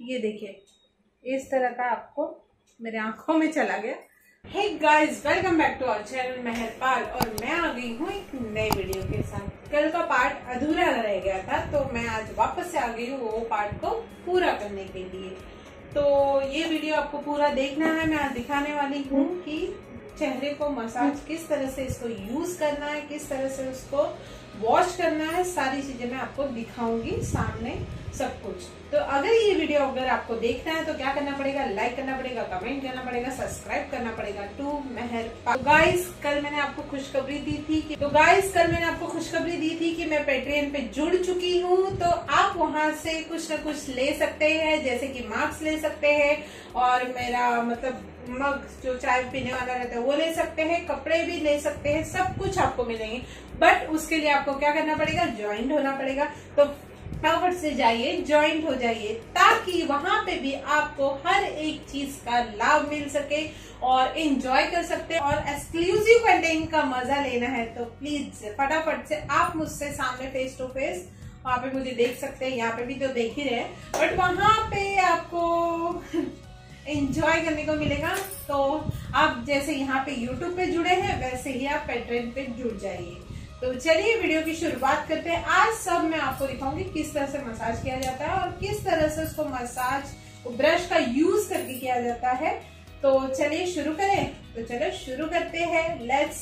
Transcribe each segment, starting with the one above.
ये देखिए, इस तरह का आपको मेरे आँखों में चला गया। Hey guys welcome back to our channel Meharpal और मैं आ गई हूँ एक नए वीडियो के साथ। कल का पार्ट अधूरा रह गया था तो मैं आज वापस से आ गई हूँ वो पार्ट को पूरा करने के लिए। तो ये वीडियो आपको पूरा देखना है, मैं आज दिखाने वाली हूँ कि चेहरे को मसाज किस तरह से इसको यूज़ करना है किस तरह से उसको वॉश करना है सारी चीज़ें मैं आपको दिखाऊँगी सामने सब कुछ। तो अगर ये वीडियो अगर आपको देखना है तो क्या करना पड़ेगा? लाइक करना पड़ेगा कमेंट करना पड़ेगा सब्सक्राइब करना पड़ेगा टू मेहर तो गाइस कल मैंने आपको खुशखबरी दी थी कि तो गाइस कल मैंने आपको खुशखबरी दी थी कि मैं पेट्रियन पे जुड़ चुकी हूँ तो आप वहाँ से कुछ न कुछ ले सकते हैं जैसे कि मार्क्स ले सकते हैं और मेरा मतलब मग जो चाय पीने वाला रहता है, वो ले सकते हैं, कपड़े भी ले सकते हैं, सब कुछ आपको मिलेंगे। बट उसके लिए आपको क्या करना पड़ेगा? ज्वाइंट होना पड़ेगा। तो फटाफट से जाइए ज्वाइंट हो जाइए, ताकि वहाँ पे भी आपको हर एक चीज़ का लाभ मिल सके और एंजॉय कर सकते हैं और एक्सक्लूसिव कंटेंट का मज़ा लेना है। तो प्लीज़ फटाफट से आप मुझसे सामने फेस टू फेस वहाँ पे मुझे देख सकते हैं, यहाँ पे भी तो देख ही रहे बट वहाँ पे आपको एंजॉय करने को मिलेगा। तो आप जैसे यहाँ पे यूट्यूब पे जुड़े हैं, वैसे ही आप पेट्रेन पे जुड़ जाइए। तो चलिए वीडियो की शुरुआत करते हैं। आज सब मैं आपको दिखाऊँगी किस तरह से मसाज किया जाता है और किस तरह से उसको मसाज ब्रश का यूज़ करके किया जाता है। तो चलिए शुरू करें। तो चलो शुरू करते हैं। लेट्स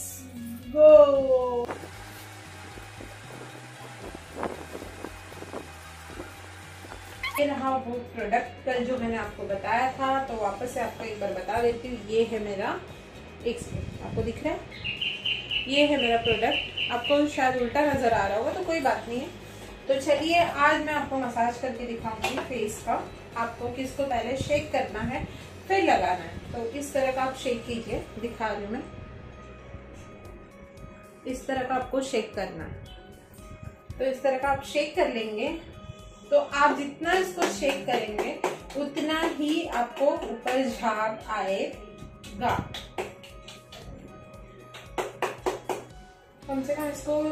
गो ये रहा वो प्रोडक्ट कल जो मैंने आपको बताया था तो वापस से आपको एक बार बता देती हूँ, ये है मेरा, एक आपको दिख रहा है? ये है मेरा प्रोडक्ट आपको शायद उल्टा नज़र आ रहा होगा तो कोई बात नहीं है। तो चलिए, आज मैं आपको मसाज करके दिखाऊँगी फेस का। आपको किसको पहले शेक करना है, फिर लगाना है। तो इस तरह का आप शेक कीजिए, दिखा रही हूँ मैं। इस तरह का आपको शेक करना है। तो इस तरह का आप शेक कर लेंगे। तो आप जितना इसको शेक करेंगे, उतना ही आपको ऊपर झाग आएगा। कम से कम इसको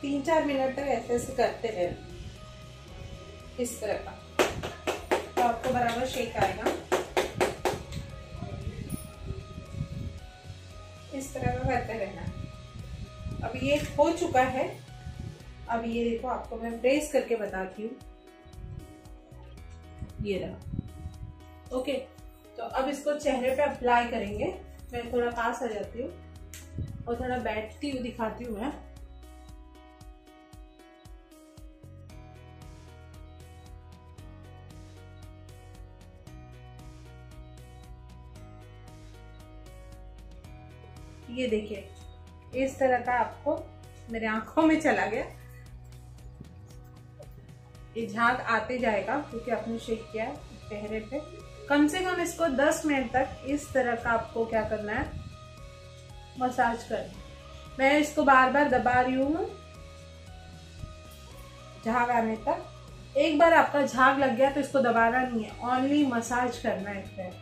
तीन चार मिनट तक ऐसे ऐसे करते रहे इस तरह का। तो आपको बराबर शेक आएगा। इस तरह का करते रहना। अब ये हो चुका है। अब ये देखो, आपको मैं प्रेस करके बताती हूँ। ये रहा। ओके तो अब इसको चेहरे पे अप्लाई करेंगे। मैं थोड़ा पास आ जाती हूँ और थोड़ा बैठती हुई दिखाती हूँ मैं। ये देखिए, इस तरह का आपको मेरे आँखों में चला गया। ये झाग आते जाएगा, क्योंकि आपने शेक किया है चेहरे पे। कम से कम इसको 10 मिनट तक इस तरह का आपको क्या करना है? मसाज करना मैं इसको बार बार दबा रही हूँ। झाग आने तक। एक बार आपका झाग लग गया तो इसको दबाना नहीं है। ओनली मसाज करना है इस पर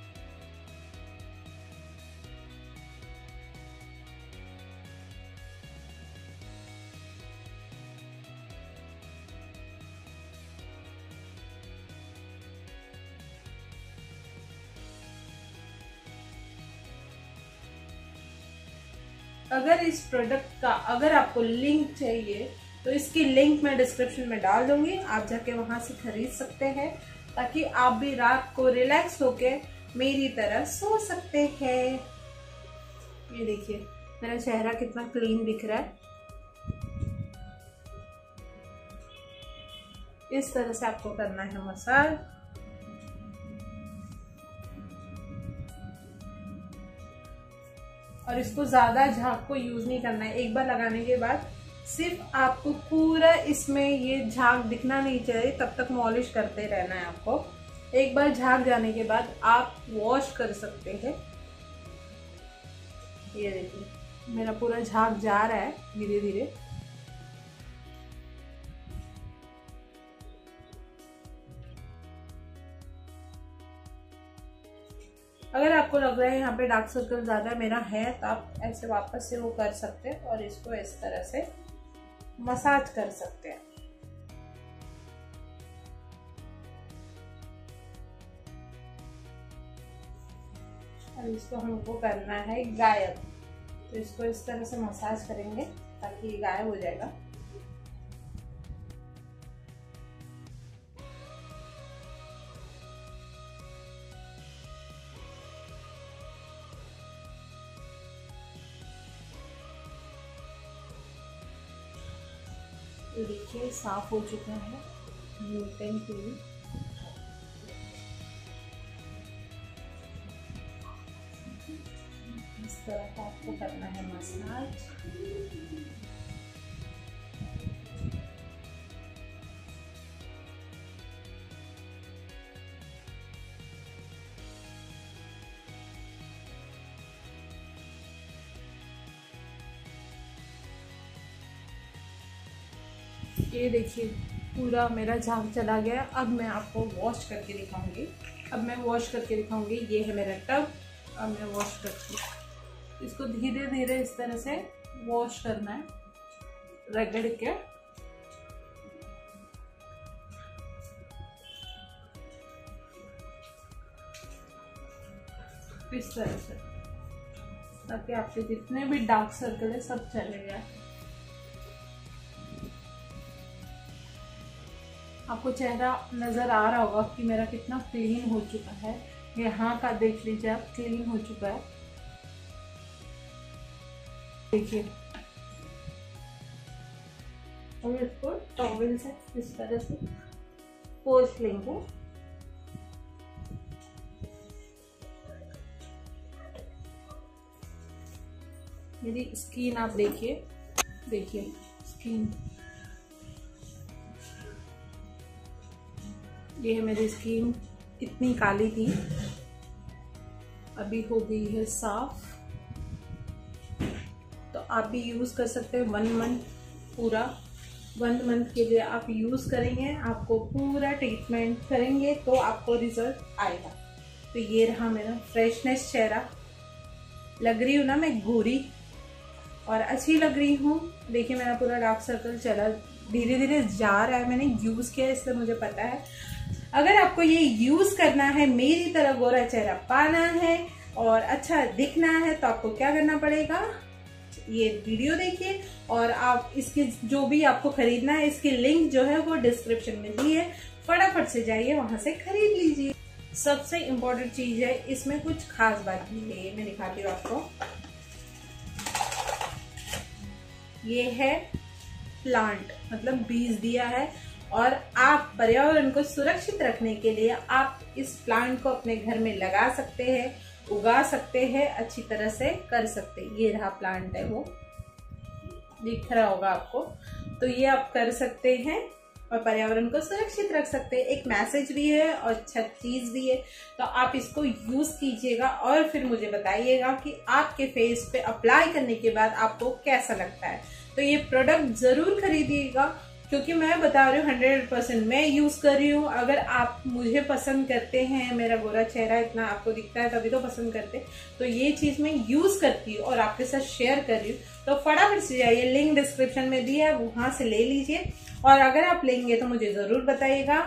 अगर इस प्रोडक्ट का, अगर आपको लिंक चाहिए तो इसकी लिंक मैं डिस्क्रिप्शन में डाल दूँगी। आप जाके वहाँ से खरीद सकते हैं, ताकि आप भी रात को रिलैक्स होके मेरी तरह सो सकते हैं। ये देखिए, मेरा चेहरा कितना क्लीन दिख रहा है। इस तरह से आपको करना है मसाज। और इसको ज़्यादा झाग को यूज़ नहीं करना है। एक बार लगाने के बाद सिर्फ़ आपको पूरा इसमें ये झाग दिखना नहीं चाहिए, तब तक मॉलिश करते रहना है आपको। एक बार झाग जाने के बाद आप वॉश कर सकते हैं। ये देखिए, मेरा पूरा झाग जा रहा है धीरे धीरे अगर आपको लग रहा है यहाँ पे डार्क सर्कल ज़्यादा मेरा है तो आप ऐसे वापस से वो कर सकते हैं और इसको इस तरह से मसाज कर सकते हैं। और इसको हमको करना है गायब। तो इसको इस तरह से मसाज करेंगे ताकि ये गायब हो जाएगा। देखिए साफ़ हो चुका है। के लिए इस तरह का आपको करना है मसाज। ये देखिए, पूरा मेरा झाग चला गया। अब मैं आपको वॉश करके दिखाऊँगी। अब मैं वॉश करके दिखाऊँगी। ये है मेरा टब। अब मैं वॉश करती इसको धीरे धीरे इस तरह से वॉश करना है। रगड़ के। इस तरह से। ताकि आपके जितने भी डार्क सर्कल है, सब चले जाए आपको चेहरा नज़र आ रहा होगा कि मेरा कितना क्लीन हो चुका है। यहाँ का देख लीजिए आप क्लीन हो चुका है। देखिए। और इसको टॉवल से इस तरह से पोछ लेंगे। मेरी स्किन आप देखिए। देखिए स्किन ये है मेरी स्किन इतनी काली थी। अभी हो गई है साफ़। तो आप भी यूज़ कर सकते हैं वन मंथ पूरा। वन मंथ के लिए आप यूज़ करेंगे, आपको पूरा ट्रीटमेंट करेंगे तो आपको रिज़ल्ट आएगा। तो ये रहा मेरा फ्रेशनेस चेहरा। लग रही हूँ ना मैं गोरी और अच्छी लग रही हूँ। देखिए मेरा पूरा डार्क सर्कल चला। धीरे धीरे जा रहा है, मैंने यूज़ किया इसलिए मुझे पता है। अगर आपको ये यूज़ करना है, मेरी तरह गोरा चेहरा पाना है और अच्छा दिखना है तो आपको क्या करना पड़ेगा? ये वीडियो देखिए और आप इसके जो भी आपको खरीदना है, इसकी लिंक जो है वो डिस्क्रिप्शन में दी है। फटाफट से जाइए, वहाँ से खरीद लीजिए। सबसे इम्पोर्टेंट चीज़ है, इसमें कुछ खास बात नहीं है, मैं दिखाती हूँ आपको। ये है प्लांट मतलब बीज दिया है। और आप पर्यावरण को सुरक्षित रखने के लिए आप इस प्लांट को अपने घर में लगा सकते हैं, उगा सकते हैं, अच्छी तरह से कर सकते हैं। ये रहा प्लांट है वो। दिख रहा होगा आपको। तो ये आप कर सकते हैं और पर्यावरण को सुरक्षित रख सकते हैं। एक मैसेज भी है और अच्छा चीज़ भी है। तो आप इसको यूज़ कीजिएगा और फिर मुझे बताइएगा कि आपके फेस पे अप्लाई करने के बाद आपको कैसा लगता है। तो ये प्रोडक्ट ज़रूर खरीदिएगा क्योंकि मैं बता रही हूँ हंड्रेड परसेंट मैं यूज़ कर रही हूँ। अगर आप मुझे पसंद करते हैं, मेरा गोरा चेहरा इतना आपको दिखता है, तभी तो पसंद करते। तो ये चीज़ मैं यूज़ करती हूँ और आपके साथ शेयर कर रही हूँ। तो फटाफट से जाइए लिंक डिस्क्रिप्शन में दिया है, वहाँ से ले लीजिए। और अगर आप लेंगे तो मुझे ज़रूर बताइएगा।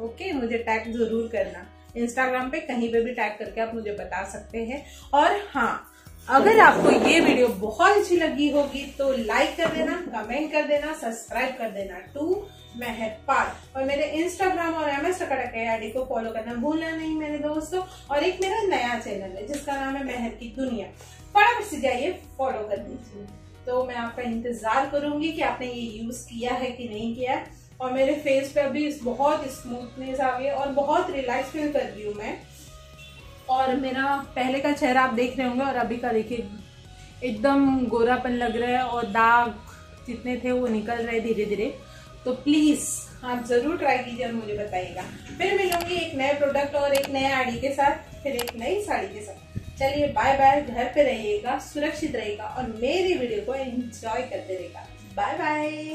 ओके मुझे टैग ज़रूर करना। इंस्टाग्राम पे कहीं पे भी टैग करके आप मुझे बता सकते हैं। और हाँ अगर आपको ये वीडियो बहुत अच्छी लगी होगी तो लाइक कर देना, कमेंट कर देना, सब्सक्राइब कर देना टू मेहरपाल। और मेरे इंस्टाग्राम और एम एस आईडी को फॉलो करना भूलना नहीं मेरे दोस्तों। और एक मेरा नया चैनल है, जिसका नाम है मेहर की दुनिया। फटाफट से जाइए फॉलो कर दीजिए। तो मैं आपका इंतज़ार करूँगी कि आपने ये यूज़ किया है कि नहीं किया और मेरे फेस पे अभी बहुत स्मूथनेस आ गई है और बहुत रिलैक्स फील कर रही हूँ मैं। और मेरा पहले का चेहरा आप देख रहे होंगे और अभी का देखिए, एकदम गोरापन लग रहा है और दाग जितने थे वो निकल रहे धीरे धीरे। तो प्लीज़ आप ज़रूर ट्राई कीजिए और मुझे बताइएगा। फिर मिलूँगी एक नए प्रोडक्ट और एक नए आड़ी के साथ, फिर एक नई साड़ी के साथ। चलिए बाय बाय घर पे रहिएगा, सुरक्षित रहेगा और मेरी वीडियो को एंजॉय करते रहेगा बाय बाय